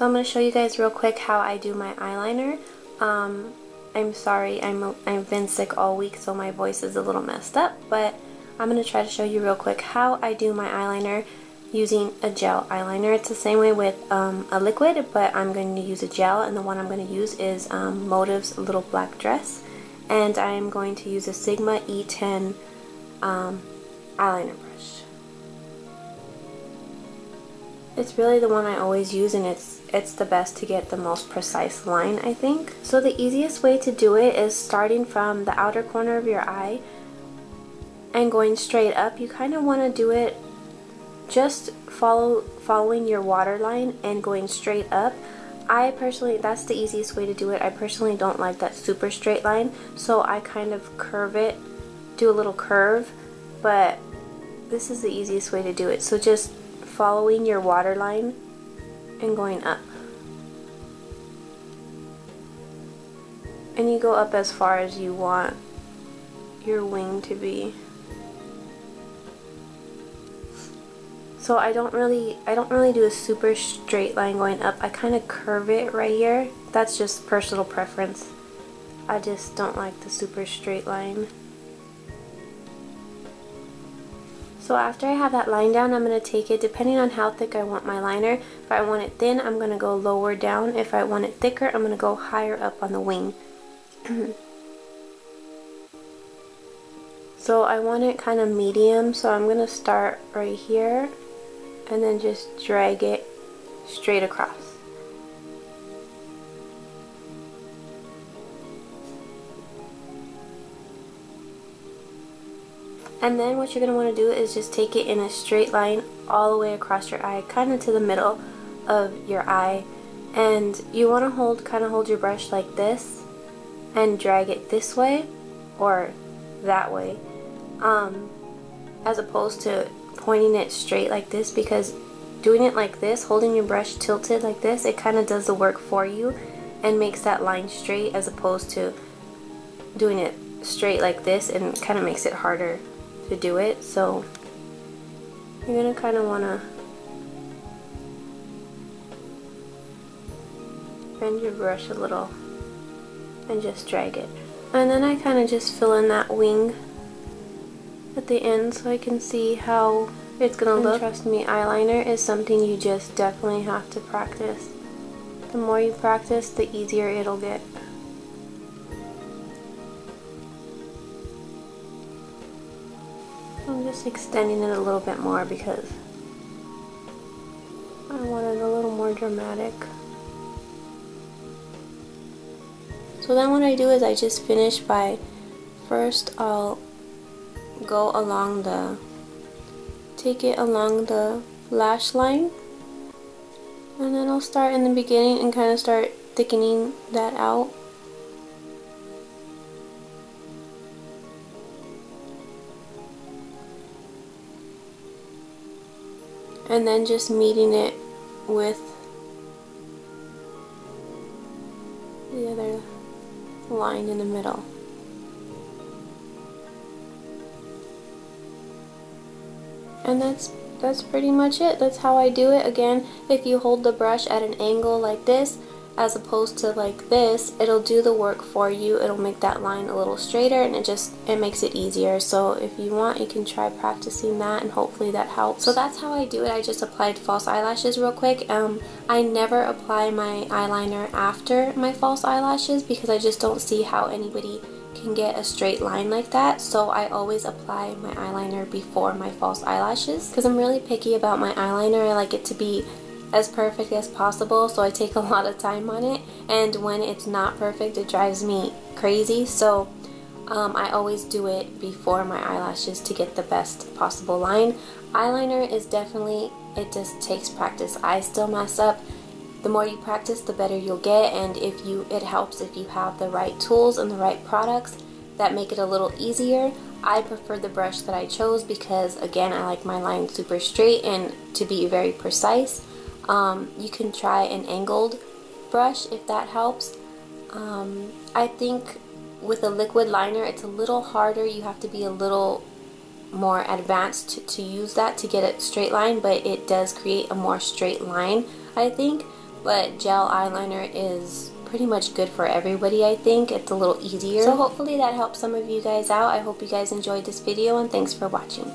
So I'm going to show you guys real quick how I do my eyeliner. Um, I'm sorry, I'm I've been sick all week so my voice is a little messed up, but I'm going to try to show you real quick how I do my eyeliner using a gel eyeliner. It's the same way with um, a liquid, but I'm going to use a gel, and the one I'm going to use is um, Motives Little Black Dress. And I'm going to use a Sigma E10 um, eyeliner brush. It's really the one I always use, and it's it's the best to get the most precise line, I think. So the easiest way to do it is starting from the outer corner of your eye and going straight up. You kind of want to do it just follow following your waterline and going straight up I personally that's the easiest way to do it I personally don't like that super straight line so I kind of curve it do a little curve but this is the easiest way to do it so just following your waterline and going up and you go up as far as you want your wing to be So I don't really, I don't really do a super straight line going up. I kind of curve it right here. That's just personal preference. I just don't like the super straight line. So after I have that line down, I'm going to take it, depending on how thick I want my liner. If I want it thin, I'm going to go lower down. If I want it thicker, I'm going to go higher up on the wing. so I want it kind of medium, so I'm going to start right here and then just drag it straight across. And then what you're going to want to do is just take it in a straight line all the way across your eye, kind of to the middle of your eye. And you want to hold, kind of hold your brush like this and drag it this way or that way. Um, as opposed to pointing it straight like this because doing it like this, holding your brush tilted like this, it kind of does the work for you and makes that line straight as opposed to doing it straight like this and kind of makes it harder to do it. So you're going to kind of want to bend your brush a little and just drag it. And then I kind of just fill in that wing at the end so I can see how it's gonna and look. Trust me, eyeliner is something you just definitely have to practice. The more you practice, the easier it'll get. Just extending it a little bit more because I want it a little more dramatic. So then what I do is I just finish by first I'll go along the take it along the lash line and then I'll start in the beginning and kind of start thickening that out and then just meeting it with the other line in the middle. And that's that's pretty much it. That's how I do it. Again if you hold the brush at an angle like this as opposed to like this it'll do the work for you. It'll make that line a little straighter and it just it makes it easier. So if you want you can try practicing that and hopefully that helps. So that's how I do it. I just applied false eyelashes real quick. Um I never apply my eyeliner after my false eyelashes because I just don't see how anybody can get a straight line like that. So I always apply my eyeliner before my false eyelashes because I'm really picky about my eyeliner. I like it to be as perfect as possible so I take a lot of time on it. And when it's not perfect it drives me crazy. So um, I always do it before my eyelashes to get the best possible line. Eyeliner is definitely, it just takes practice. I still mess up. The more you practice the better you'll get. And if you it helps if you have the right tools and the right products that make it a little easier. I prefer the brush that I chose because again I like my line super straight and to be very precise um, you can try an angled brush if that helps um, I think with a liquid liner it's a little harder you have to be a little more advanced to, to use that to get a straight line but it does create a more straight line I think but gel eyeliner is pretty much good for everybody I think. It's a little easier. So hopefully that helps some of you guys out. I hope you guys enjoyed this video and thanks for watching.